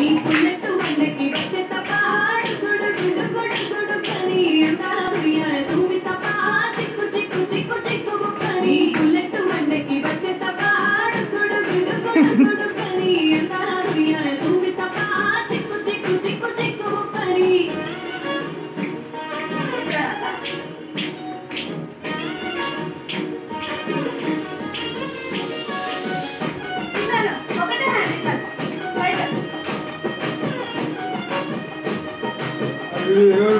We. అది ఎవరు